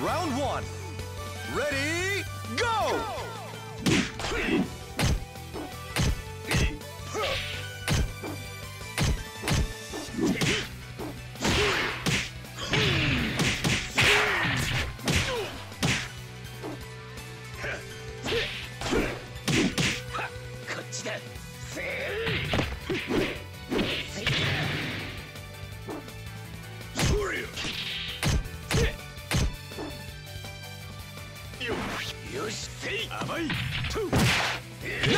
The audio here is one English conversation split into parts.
Round one. Ready, go!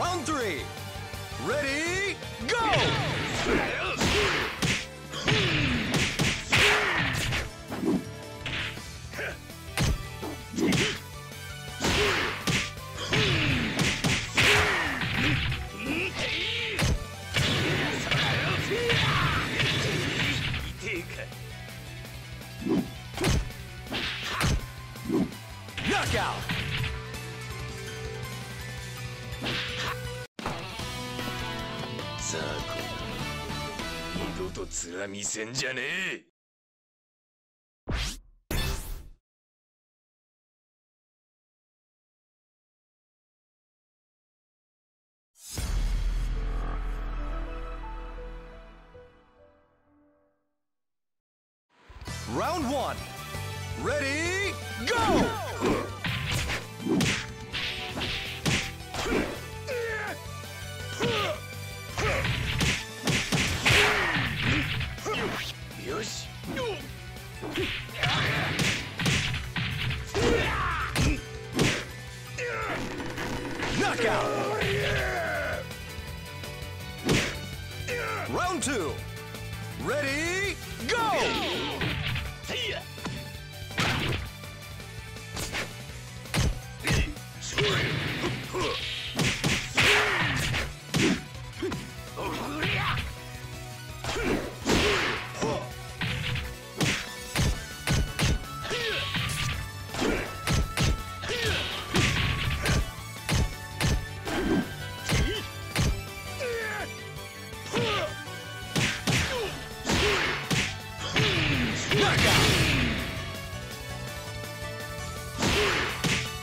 Round three. Ready, go! Knockout! つら見せんじゃねえラウンド1 go! Round two. Ready, go!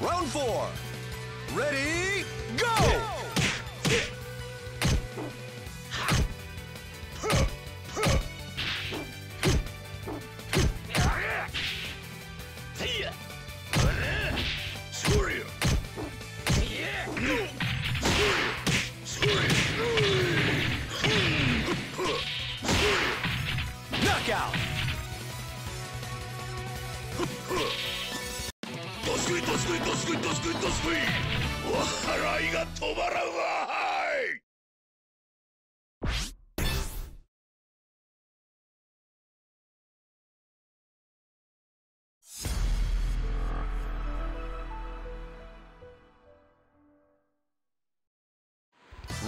Round four. Ready, go! Knockout! すくいどすくいどすくいどすくいいが止まらんわい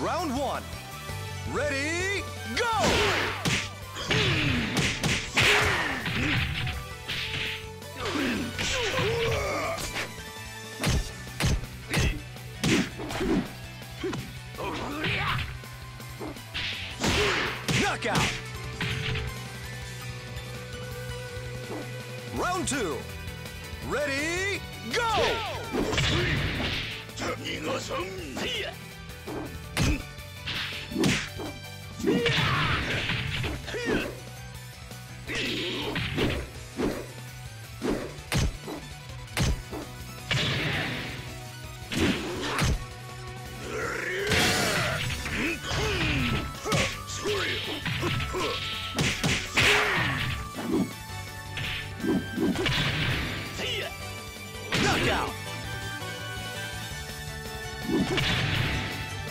ラウンド1 Ready? Round two. Ready, go! 逃 out.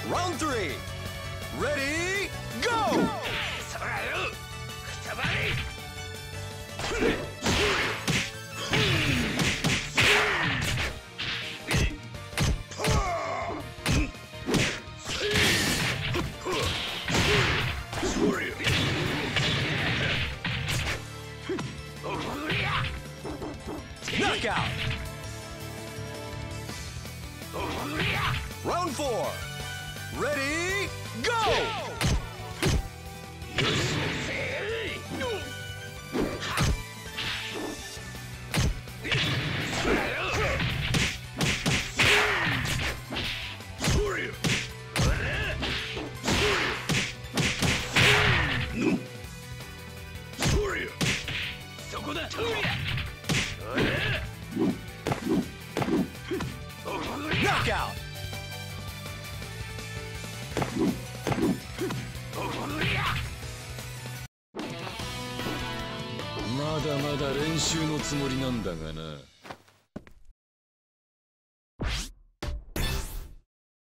Round three. Ready, go! go! Knockout! Round four. Ready, go! Knockout! 習のつもりなんだがな。